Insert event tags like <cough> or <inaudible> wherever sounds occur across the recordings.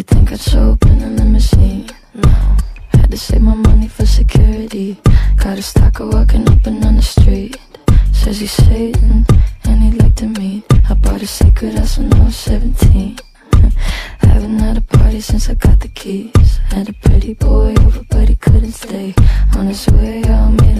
you think I'd in a limousine? No. Had to save my money for security. Got a stalker walking up and down the street. Says he's Satan and he'd like to meet. I bought a secret house when I was 17. <laughs> Haven't had a party since I got the keys. Had a pretty boy over, but he couldn't stay. On his way, I made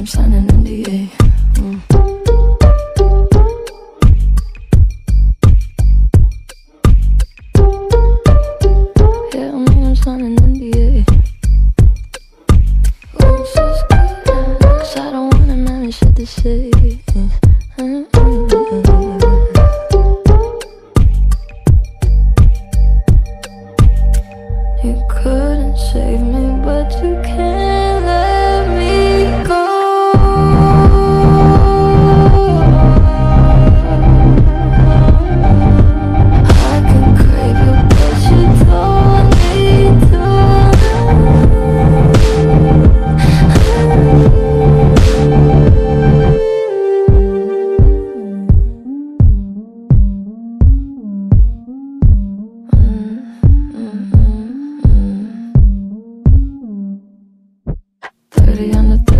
sign an NDA. Cause I don't him having shit to say. You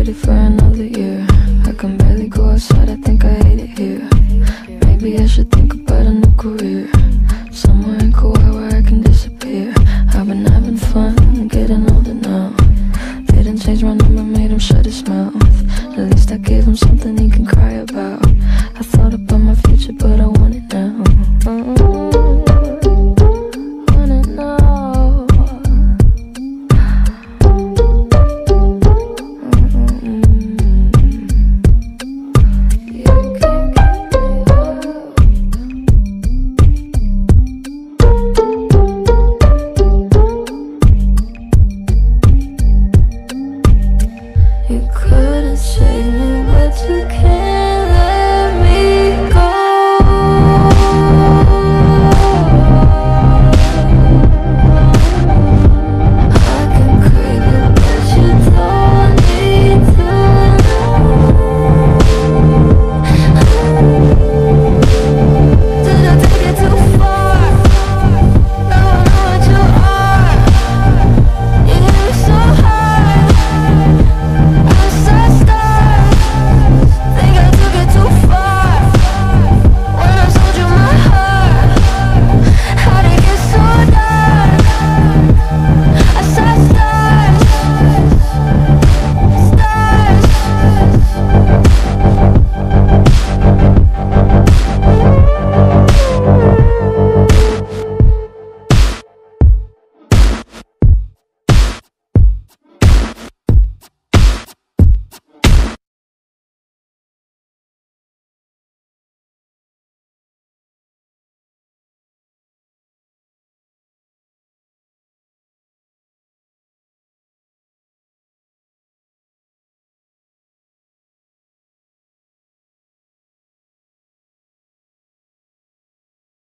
Thirty for another year. I can barely go outside. I think I hate it here. Maybe I should think about a new career. 谁？